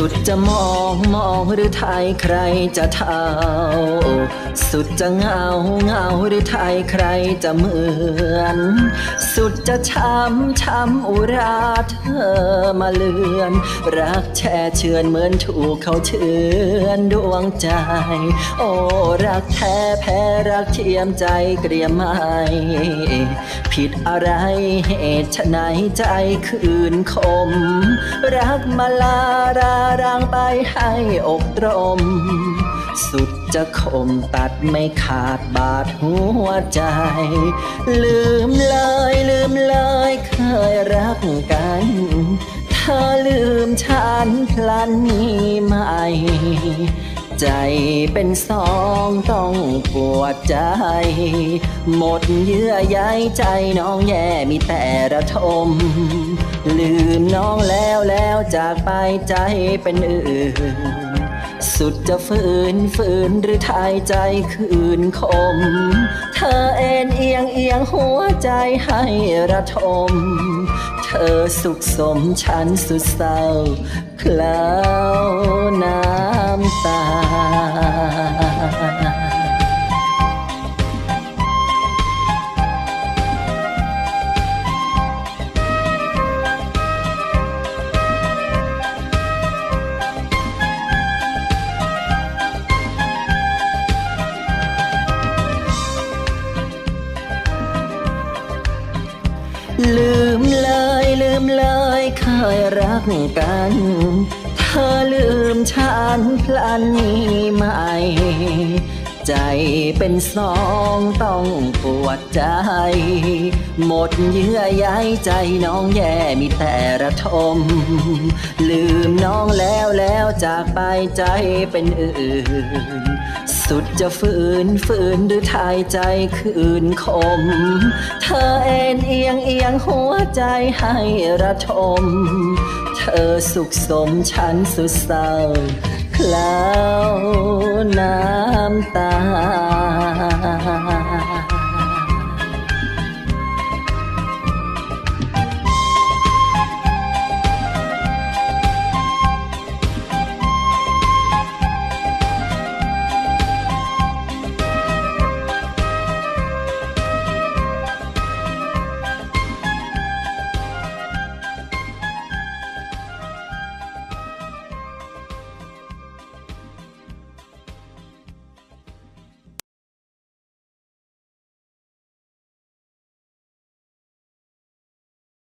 สุดจะมองมองหรือไทยใครจะเท่า สุดจะเงาเงาหรือไทยใครจะเหมือน สุดจะช้ำช้ำอุราเธอมาเลือน รักแช่เชือนเหมือนถูกเขาเชือนดวงใจ โอ้รักแท้แพ้รักเทียมใจเกลียมไม่ผิดอะไรเหตุไฉนใจคืนคม รักมาลาดารางไปให้อกตรม สุดจะคมตัดไม่ขาดบาดหัวใจ ลืมเลยลืมเลยเคยรักกัน เธอลืมฉันพลันนี้ไหม ใจเป็นสองต้องปวดใจ หมดเยื่อใยใจน้องแย่มีแต่ระทม ลืมน้องแล้วแล้วจากไปใจเป็นอื่น สุดจะฝืนฝืนหรือทายใจคืนคม เธอเอ็นเอียงเอียงหัวใจให้ระทม เธอสุขสมฉันสุดเศร้าคลาวน้ำตา ลืมเลยลืมเลยเคยรักกัน เธอลืมฉันพลันนี้ไหม ใจเป็นสองต้องปวดใจ หมดเยื่อใยใจน้องแย่มีแต่ระทม ลืมน้องแล้วแล้วจากไปใจเป็นอื่น สุดจะฝืนฝืนหรือทายใจคืนคม เธอเอ็นเอียงเอียงหัวใจให้ระทม เธอสุขสมฉันสุดเศร้าคลาวน้ำตา